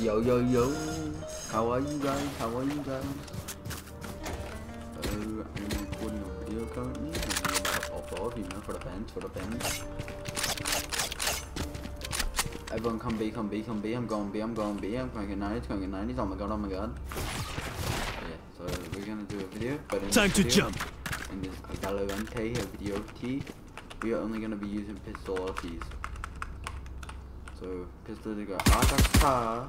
Yo, yo, yo. How are you guys? How are you guys? Uh, I'm recording a video currently. Upload, you know, for the fans, for the fans. Everyone come B, come B, come B. I'm going B, I'm going B. I'm going to get 90s, going to get 90s. Oh my god, oh my god. Yeah, so we're gonna do a video. But in Time this to video, jump. In this a video T, we are only gonna be using pistol RTs. So, pistol they got Arta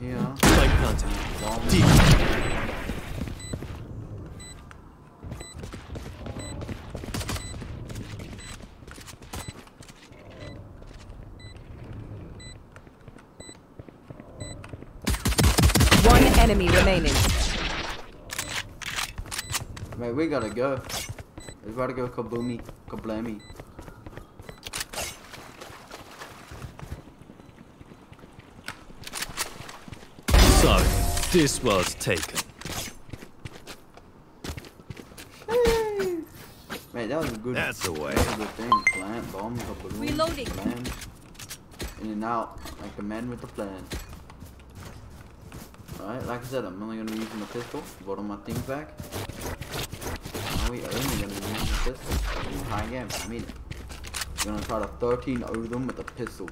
here. Bomb. Deep. One enemy remaining. Mate, we gotta go. We gotta go kaboomy, kablammy. So, this was taken. Mate, that was a good. That's the way. That was a good thing. Plant, bomb, kaboom. Reloading. Plan. In and out, like the man with the plan. Alright, like I said, I'm only gonna be using the pistol. Vote on my things back. Now we only gonna be using the pistol. In high game, I mean it. We're gonna try to 13 over them with a pistol.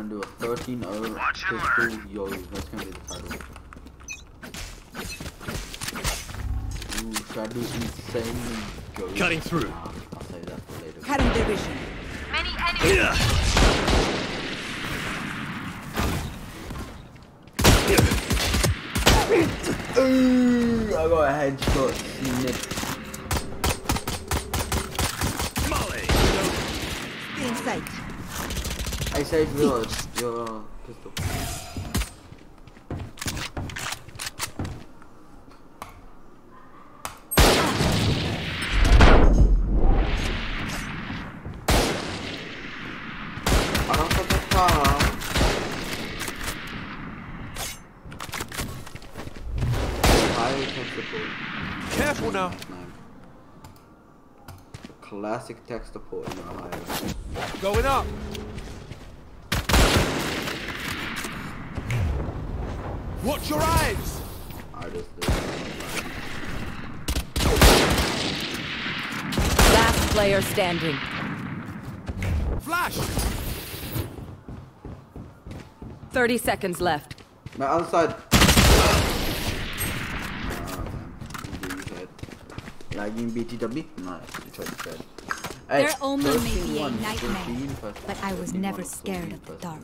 Gonna do a 13 over pistol yo. That's gonna be the title. Ooh, should I do insane yo? Cutting through. Nah, I'll save that for later. Cutting their vision. Yeah. Ooh, I got a headshot. Snip. Molly. In sight. I saved your your uh, pistol. Careful now. Classic tech support in Ohio. Going up. Watch your eyes. I just. Last player standing. Flash. 30 seconds left. My other side. Lagging BTW? Nice. You tried to said. Hey, Their omen may be a nightmare, but I was never scared of the dark.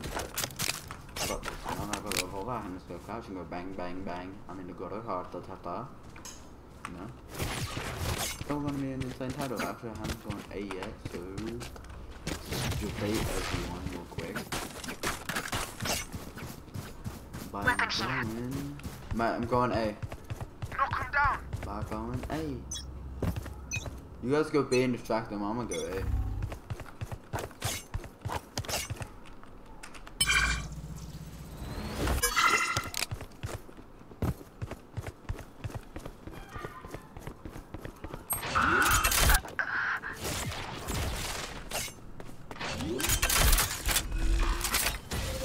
But nó hay có lỗ và hắn sẽ cao bang bang bang. I mean, the god of heart, the tata. Know? Don't want me an insane title after I'm going AX, so just bait everyone real quick. By going, Matt, I'm going A. By going A. You guys go B and distract them. I'm gonna go A.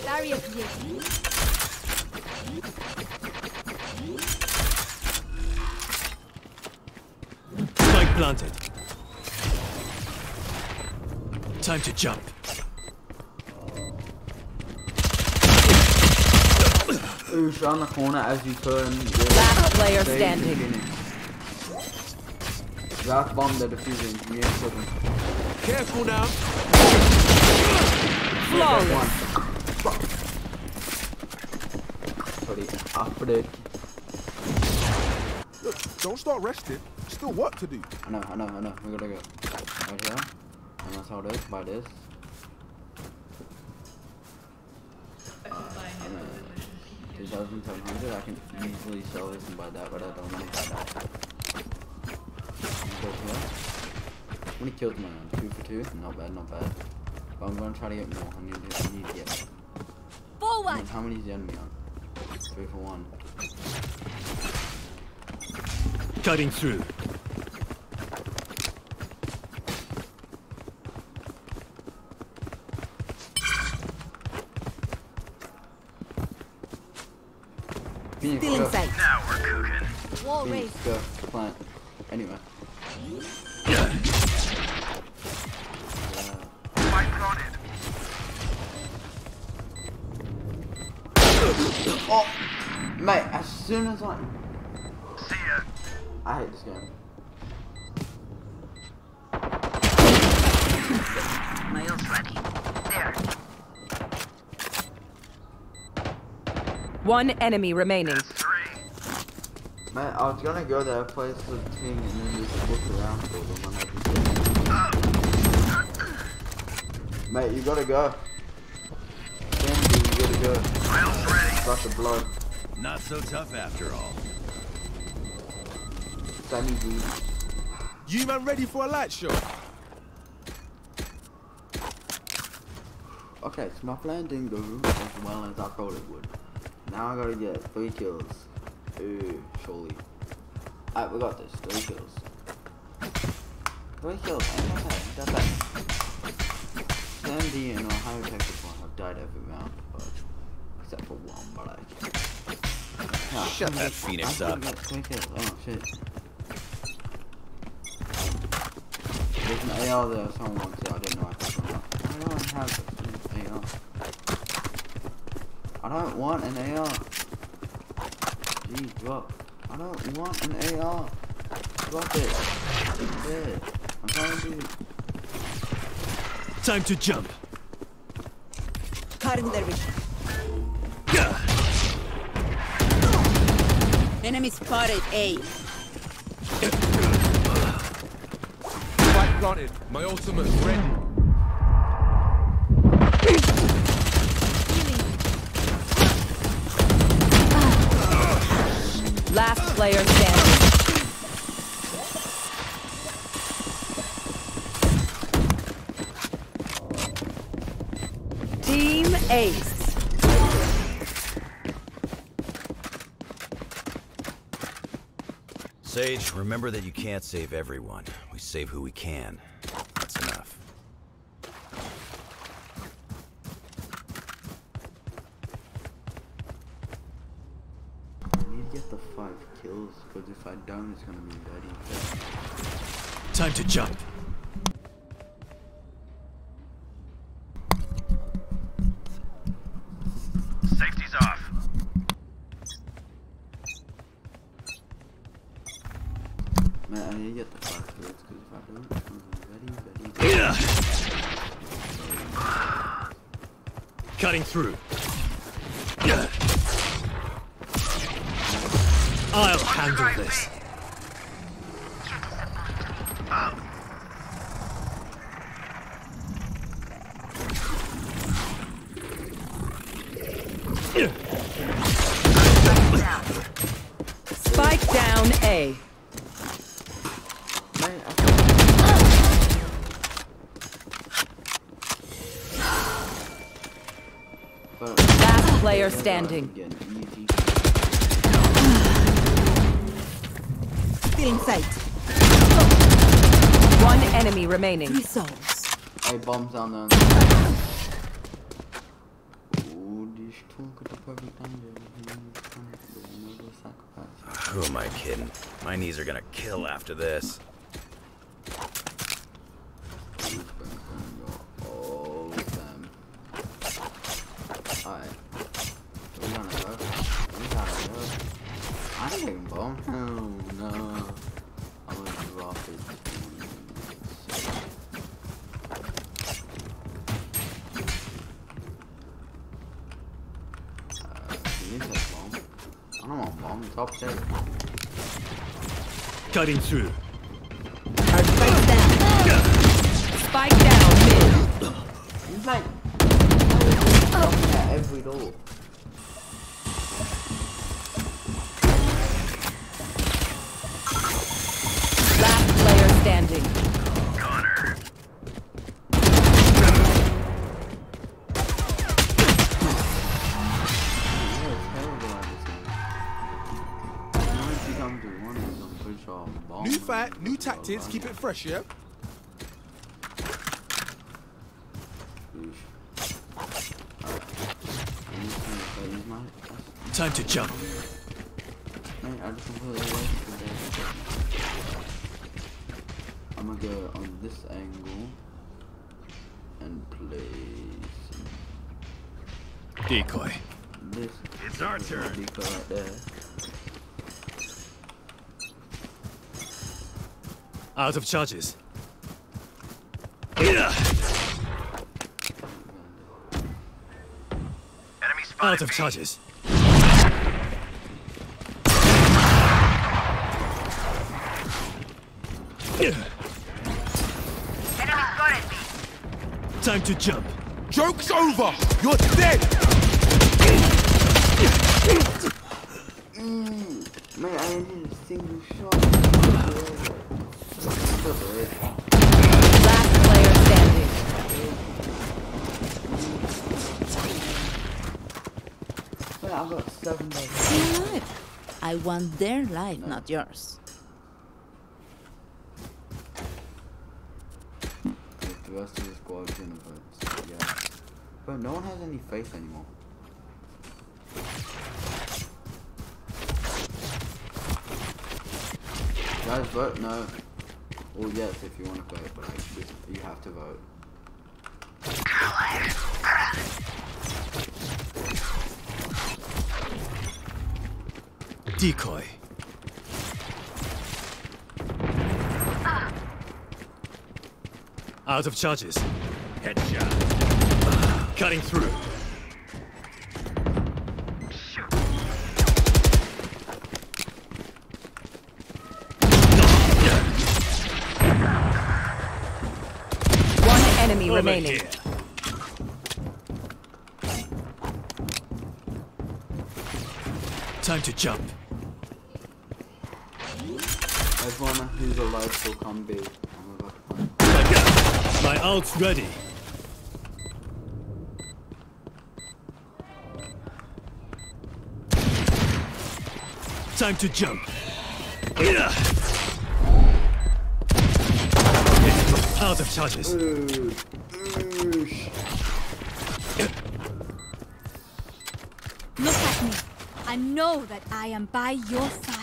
Barrier created. Spike planted. Time to jump. Oosh, around the corner as you turn. your Last player standing. is. Last bomb they're defusing. You need to. Careful now. Flawless. Sorry, after it. Look, don't start resting. Still work to do. I know, I know, I know. We gotta go right here. And that's how it is. Buy uh, this. Two thousand seven hundred. I can easily sell this and buy that, but I don't want to buy that. How many kills am I Two for two? Not bad, not bad. But I'm gonna try to get more. I need to, I need to get more. Forward! How many is the enemy on? Three for one. Cutting through. Phoenix, Still go. in sight. Wall Phoenix, raised. go. Plant. Anyway. Oh, mate! As soon as I see ya. I hate this game. One enemy remaining. Man, I was gonna go there, place the thing, and then just look around for them when I can see. Mate, you gotta go. Sandy, you gotta go. Got the blood. Not so tough after all. Sammy G. You man ready for a light show? Okay, so my plan didn't go as well as I thought it would. Now I gotta get three kills. Ooh, surely. Alright, we got this. Three kills. Three kills. Ain't that bad. Ain't that bad. Sandy and Ohio Texas one have died every round, but except for one, but I. Yeah, Shut that Phoenix up. Three kills. Oh shit. There's an AR there. Someone wants it. I didn't know I. I don't have an AR. I don't want an AR. Gee, drop. I don't want an AR. Drop it. Yeah. I'm trying to do. Time to jump. Cutting their vision. Enemy spotted A. Spike planted. My ultimate's ready. Last player standing. Team Ace. Sage, remember that you can't save everyone. We save who we can. That's enough. I need to get the five kills, because if I don't, it's gonna be very bad. Time to jump. Safety's off. Cutting through. I'll handle this. Standing. Again, easy. Still in sight. One enemy remaining. Three souls. Hey, bombs down there. Ooh, this took at the perfect time. Sacrifice. Who am I kidding? My knees are gonna kill after this. Cutting through. Tactics, keep it fresh, yeah? Oosh. Alright. I'm just gonna play use my Time to jump. I just completely wasted that. I'm gonna go on this angle and place Decoy. this. It's our this turn. Decoy right there. Out of charges. Yeah. Out of charges. Yeah. Time to jump. Joke's over! You're dead! Mate, I ain't hit a single shot. That's alright. Last player standing. Mate, I've got seven days. Stay alive. I want their life, not yours. Like, the rest of the squad's gonna yeah. But no one has any faith anymore. Guys, vote no. Well, yes, if you want to vote, but like, this- you have to vote. Decoy. Out of charges. Headshot. Cutting through. One enemy Over remaining. here. Time to jump. Everyone who's alive will come B. I'm about to find- I got my ult's ready. Time to jump. Yeah. Out of charges. Oosh. Oosh. Look at me. I know that I am by your side.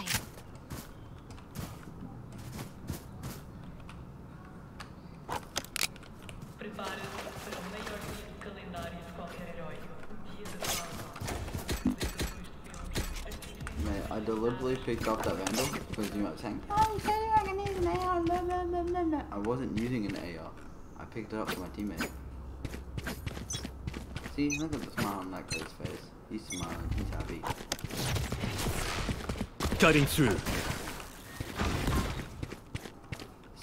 Picked up that vandal because you might saying, Oh, I'm saying I can use an AR. Blah, blah, blah, blah, blah. I wasn't using an AR. I picked it up for my teammate. See, look at the smile on that guy's face. He's smiling. He's happy. Cutting through.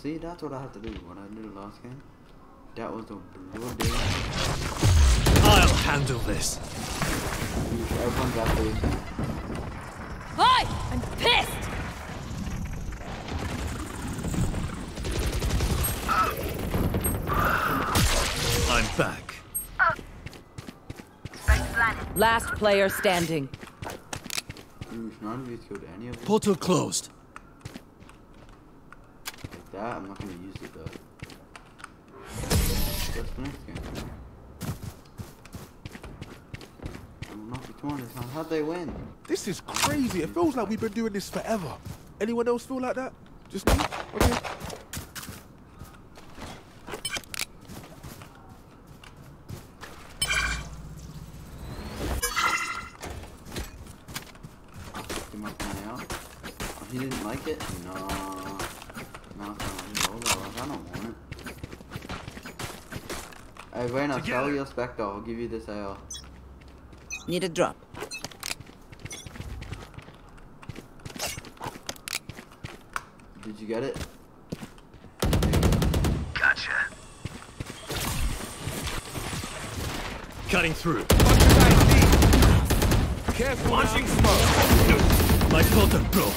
See, that's what I have to do. What I did last game. That was the bloody. I'll handle this. Everyone's after Hi! I'm pissed! I'm back. Last player standing. Ooh, none of you killed any of them. Portal closed. Like that, I'm not gonna use it though. That's the next game. I'm not between this time. How'd they win? This is crazy. It feels like we've been doing this forever. Anyone else feel like that? Just me? Okay. Too much money out. Oh, he didn't like it? No. No, it's not like hold on, I don't want it. Hey, Reyna, sell Together. your Spectre. I'll give you this AR. Need a drop. You get it? Gotcha. Cutting through. Careful. Launching smoke. My filter broke.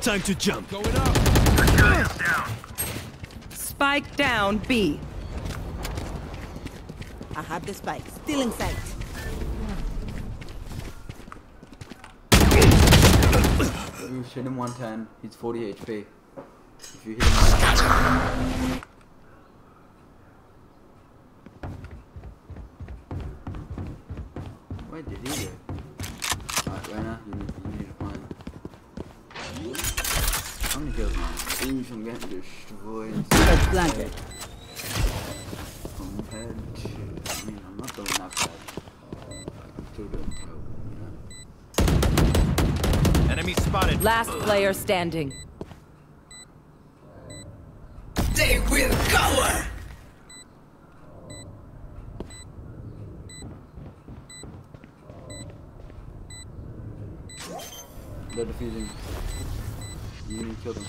Time to jump. Going up. Spike down B. I have the spike. Still in sight. You hit him 110, he's 40 HP. If you hit him Where did he go? Alright, Reyna, you need, you need to find. How many kills, man? Ooh, I'm getting destroyed Spike planted. compared to. I mean, I'm not doing that bad. I'm still doing terrible? Enemy spotted. Last player standing. They will cover. They're defusing. You need to kill them.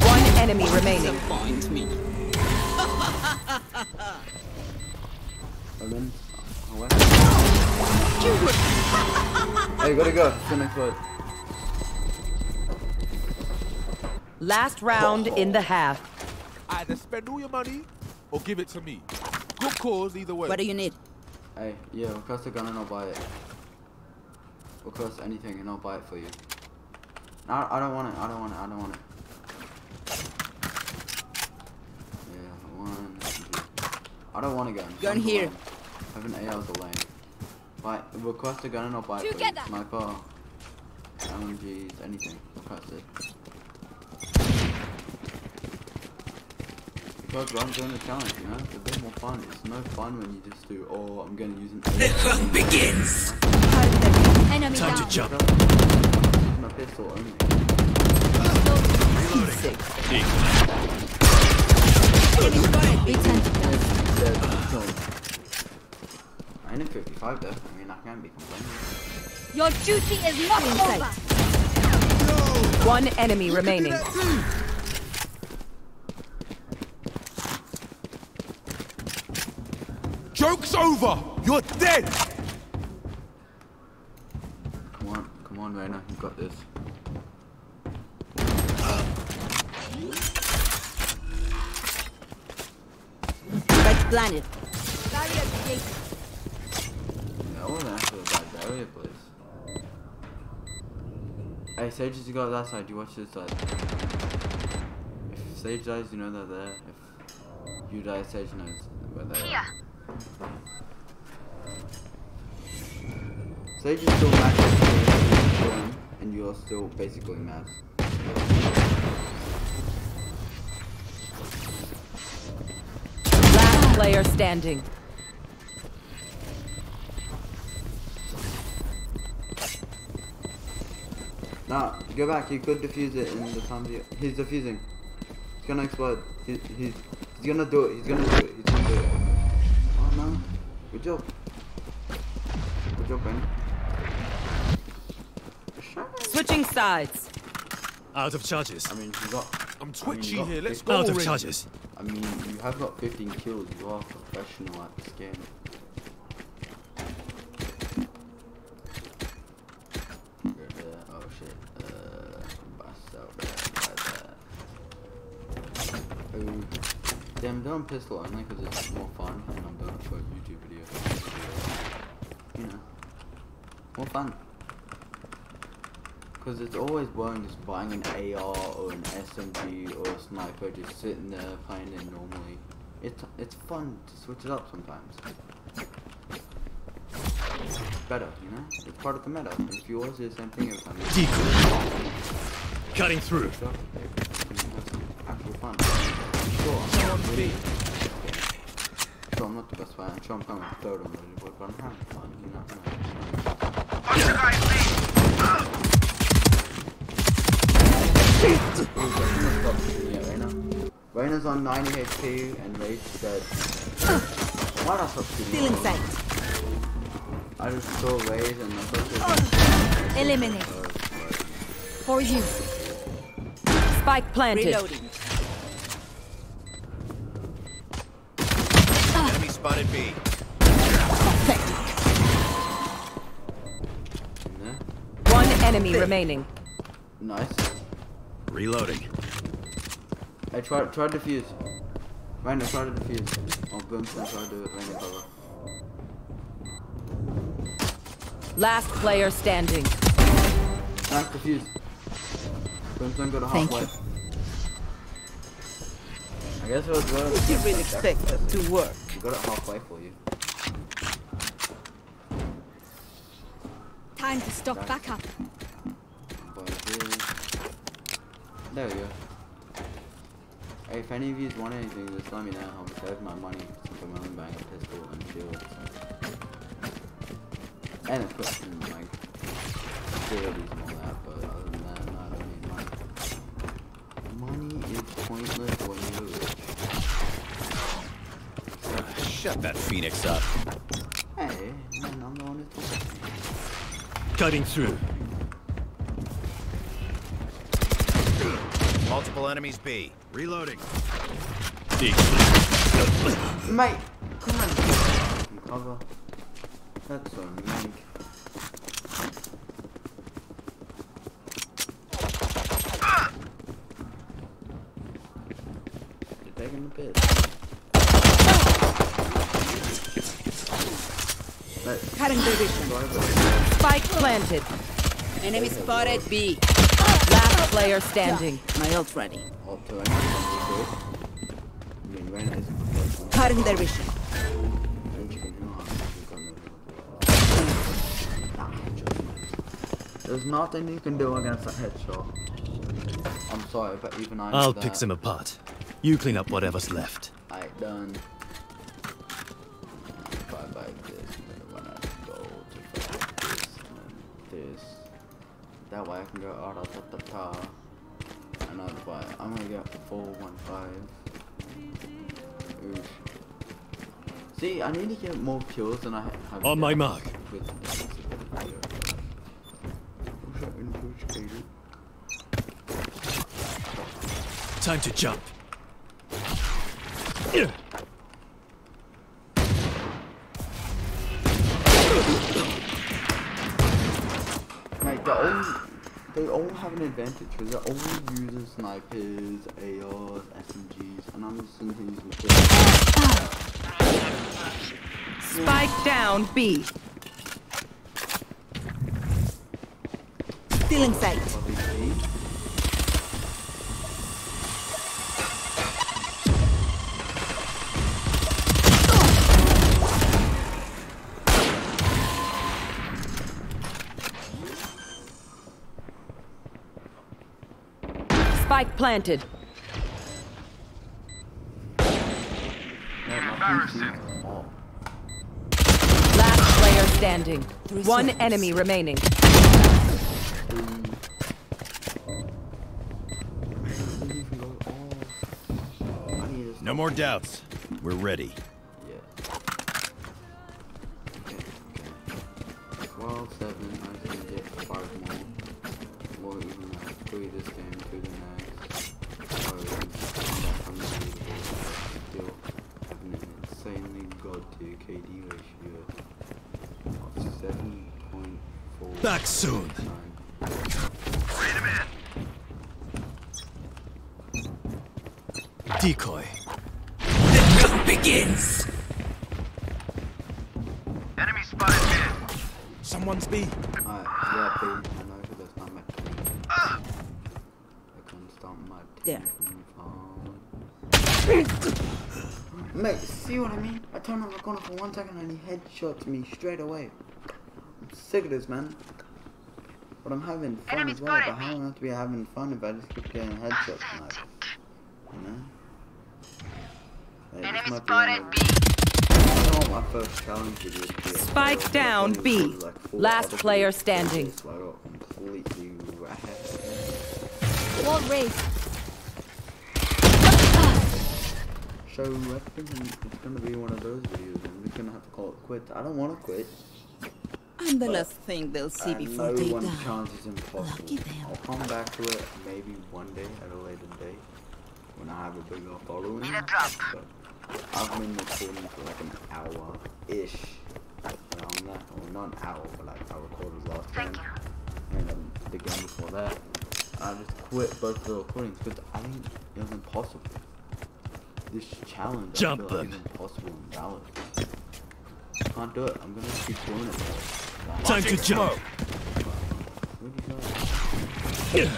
One enemy remaining. Omen. Oh, what? hey, gotta go. It's the next fight. Last round in the half. Either spend all your money or give it to me. Good cause either way. What do you need? Hey, yeah, request a gun and I'll buy it. Request anything and I'll buy it for you. I, I don't want it, I don't want it, I don't want it. Yeah, one, two. I don't want a gun. Gun Guns I have an Having ARs are lane. Buy, request a gun and I'll buy it for you. Together. Sniper, LMGs, anything. Request it. Because I'm doing a challenge, you know? It's a bit more fun. It's no fun when you just do, oh, I'm gonna use an The hunt begins! Enemy Time down. to jump. My pistol only. Return. Dead. Killed. I ain't at 55 though. I mean, I can't be complaining. Your duty is not over. One enemy remaining. Joke's over. You're dead. Come on, come on, Reyna. you've got this. Spike planted. Barrier created. That wasn't actually a bad barrier place. Hey, Sage is go that side. You watch this side. If Sage dies, you know they're there. If you die, Sage knows where they are. Sage is still matched and you're still basically matched. Last player standing. Nah, go back. You could defuse it in the time you. He's defusing. It's gonna explode. He, he's he's gonna do it. He's gonna do it. He's Good job. Good job, Ben. Switching sides. Out of charges. I mean, you got. I'm I mean, twitchy you got here. Let's 15 go Out of already. charges. I mean, you have got 15 kills. You are professional at this game. Good, oh shit. Uh, bust out there, right there. Ooh. Yeah, I'm doing pistol only because it's more fun and I'm doing it for a YouTube video. You know. More fun. Because it's always boring just buying an AR or an SMG or a sniper just sitting there playing it normally. It's, it's fun to switch it up sometimes. It's better, you know? It's part of the meta. If you always do the same thing every time, Decoy. Cutting through. switch up, you can have some actual fun. Sure, I'm not really, sure I'm not the best player, I'm sure I'm coming third on the leaderboard, but I'm having fun, you know? You know. Yeah, Reyna. Reyna's on 90 HP and Rage dead. Why not stop shooting? Still in sight. I just saw Rage and I thought she was Eliminate. For you. Spike planted. Reloading. Enemy spotted B. in there. One enemy remaining. Nice. Reloading. I try, try to defuse. Reyna, try to defuse. Oh, Boomston, try to do it. Reyna, cover. Last player standing. Nice, defuse. Crimson, go to Thank you. I guess it was well. You really expect us to work. We got it halfway for you. Time to stock back up. There we go. Hey, if any of you want anything, just let me know. I'll save my money for my own bang pistol and shield. And equipment, like abilities and all money. Money pointless when you're rich. Shut that phoenix up. Hey, man, I'm the one who's. Cutting through. Multiple enemies B. Reloading. D. Mate, come on. Cover. That's so mean. You're taking the piss. Let's Cutting their vision. go over. Spike planted. Enemy spotted B. Last player standing. My ult ready. Up to anyone who's good. I mean, Reyna is professional. Cutting their vision. And she can heal on it. She's got no- Nah, headshot. There's nothing you can do against a headshot. I'm sorry, but even I know I'll pick them apart. You clean up whatever's left. I done. That way I can go out of the tower. And that's why I'm gonna get 415. Oof. See, I need to get more kills than I have. On my mark. With this video. Push it and push it. Time to jump. Have an advantage because they're all using snipers, ARs, SMGs, and I'm just using shit. Spike down B. In sight. Spike planted. No, my PC. Oh, Last player standing. One enemy remaining. didn't even go off. I need to No more doubts. We're ready. Decoy. begins. Someone's B. Alright, yeah, P. I know who that's not my team. I can stop my team There. from falling. Mate, see what I mean? I turned on the corner for one second and he headshots me straight away. I'm sick of this, man. But I'm having fun as well, but how am I have to be having fun if I just keep getting headshots tonight? You know? Like, this might be one of- I don't want my first challenge video to be a Spike down B. recorded like four Last player standing. previous, so I got completely razzed. Wall raised. So I think it's gonna be one of those videos and we're gonna have to call it quits. I don't wanna quit. I'm the last thing they'll see I before know they one die. chance is impossible. Lucky them. I'll come back to it maybe one day at a later date when I have a bigger following. Need a But I've been recording for like an hour ish. Around that. Well not an hour, but like I recorded last time. And um, the game before that. I just quit both the recordings because I think it was impossible. This challenge I feel like Jumping. is impossible and valid. Can't do it. I'm gonna keep doing it. though. Time to jump. Where'd you go?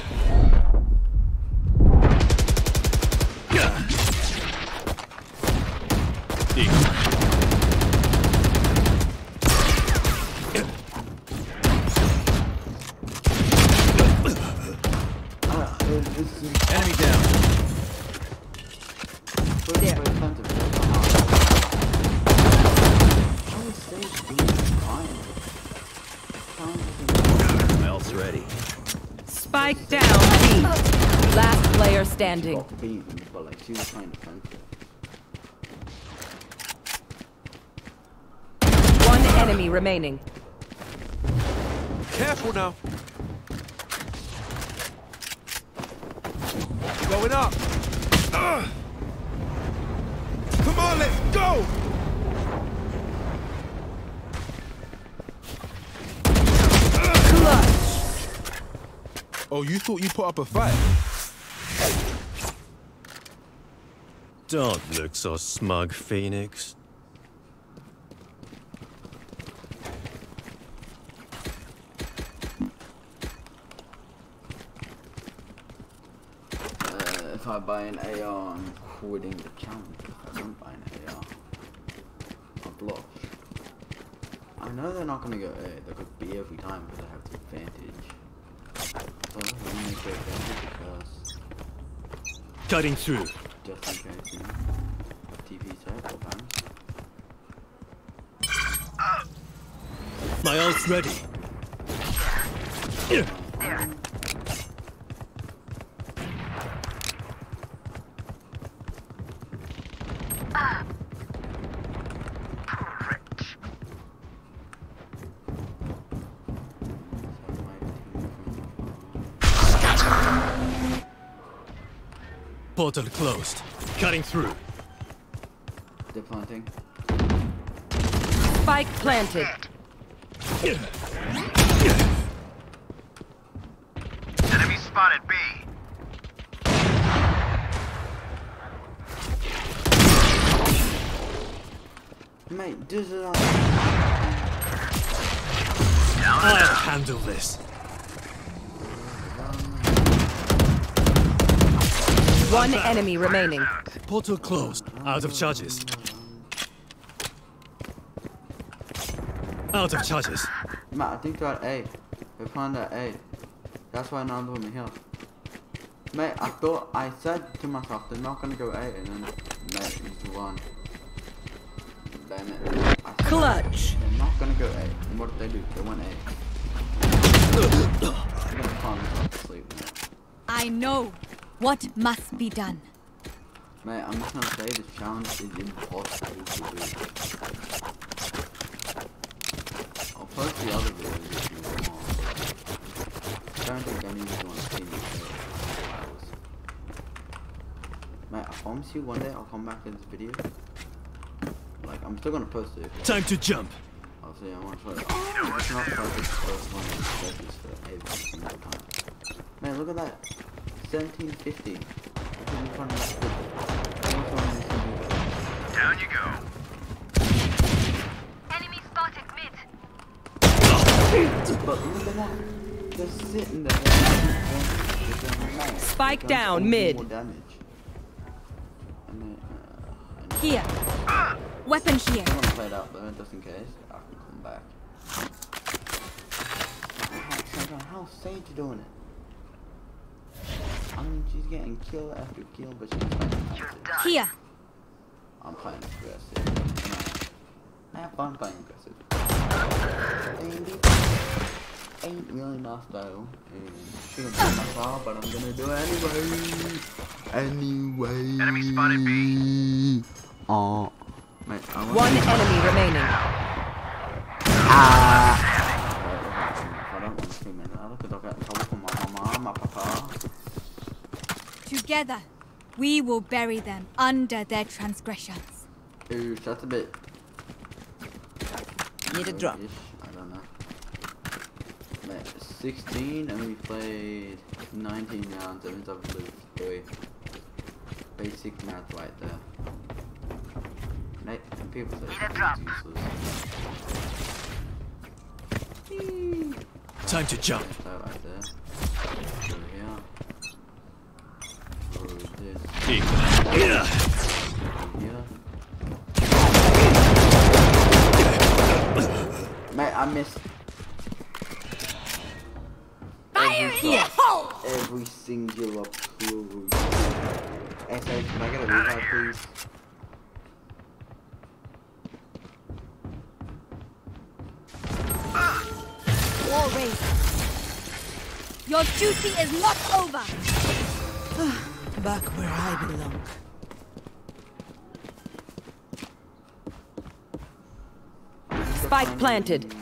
Eagle. Ah, it- it's just- Enemy down. Wait, wait, time to build the house. How is Sage being fine? Trying to Melt's ready. Spike down B. Last player standing. got beaten, but like she was trying to fence it. One enemy remaining. Careful now. Going up. Ugh. Come on, let's go. Oh, you thought you put up a fight? Don't look so smug, Phoenix. Uh, if I buy an AR, I'm quitting the challenge. If I don't buy an AR, I've lost. I know they're not gonna go A. They could B every time because they have the advantage. So let me make it advantage because Cutting through. Just in case, you know, TV set or bounce. My ult's ready. Portal closed. Cutting through. They're planting. Spike planted. Enemy spotted B. Mate, this is. I'll handle this. One enemy remaining. Portal closed. Out of charges. Out of charges. Mate, I think they're at A. They found at A. That's why none of them are here. Mate, I thought, I said to myself, they're not gonna go A, and then, mate, it's one. Damn it. I said, Clutch. They're not gonna go A. And what did they do? They went A. They're gonna calm themselves to sleep, mate. I know what must be done. Mate, I'm just gonna say this challenge is impossible to do. I'll post the other videos if you want. I don't think any of you want to see me play hours. Mate, I promise you one day I'll come back to this video. Like, I'm still gonna post it. Time to jump. Obviously, I want to try to. It's not perfect the first one, it's perfect for every single time. Man, look at that. 1750. I think we found that good. I want someone who can do that. Down you go. Enemy spotted mid. But look at that. They're sitting there. They're doing nice. Spike down, mid. More damage. And then, uh, and Here. Weapon here. I'm gonna play it out though, just in case. I can come back. How, how's Sage doing it? I mean, she's getting kill after kill, but she's playing aggressive. Here. I'm playing aggressive. I have fun playing aggressive. Ain't, ain't really my style. And shouldn't be my style, but I'm gonna do it anyway. Anyway. Enemy spotted B. Oh. Mate, One enemy remaining. Ah. I don't want to swim in, I look at dog at trouble for my mama, my papa. Together, we will bury them under their transgressions. Ooh, that's a bit. Need a drop. I don't know. Mate, 16 and we played 19 rounds. That means I've lose 3. Basic math right there. Mate, and people say it's useless. Time to jump. That right there. Over here. Over Yes. Decoy. Yeah. Mate, I missed Fire in the hole! every singular clue. Hey, sorry, can I get a revive, please? War race. Your duty is not over. Back where I belong. Spike planted.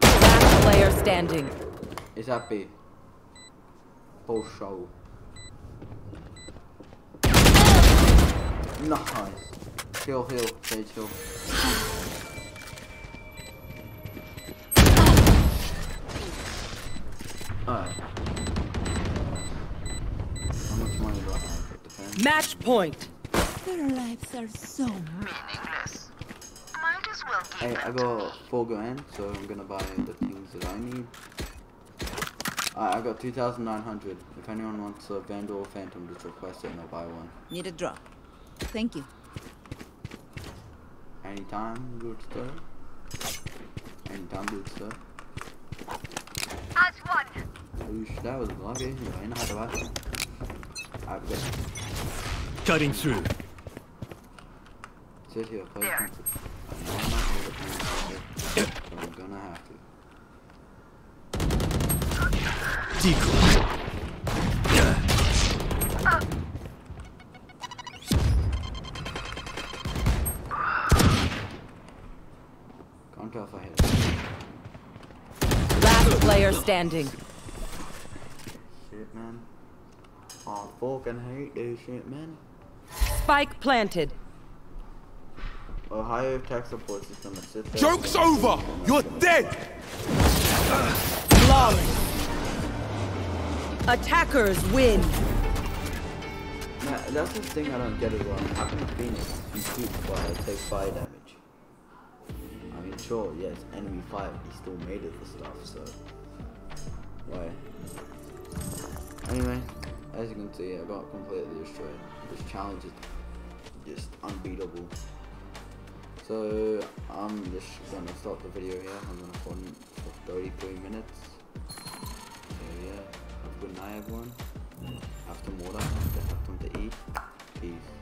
Last player standing. Is that B? For show. Nice. Heal, heal, Sage, heal. Match point. Their lives are so Meaningless. Might as well give Hey, I got four grand, so I'm gonna buy the things that I need. Alright, I got 2,900. If anyone wants a Vandal or Phantom, just request it and I'll buy one. Need a drop. Thank you. Anytime, good sir. Anytime, good sir. As one. Oosh, that was lucky. You ain't had to buy. I've got Cutting through. sit here, play There. I know I'm not good at playing I'm gonna have to. Decoy. Can't tell if I hit it. Last player standing. Shit, man. I fucking hate this shit, man. Spike planted. Ohio tech support system is sit there. Joke's over! You're dead! Flawless. Attackers win. Nah, that's the thing I don't get as well. How can Phoenix be shoot fire take fire damage? I mean, sure, yes, enemy fire, but he still made it the stuff, so. Why? Anyway, as you can see, I got completely destroyed. This challenge is just unbeatable. So, I'm just gonna stop the video here. I'm gonna put in for 33 minutes. So, yeah, have a good night, everyone. Mm. Have some water, have something to eat. Peace.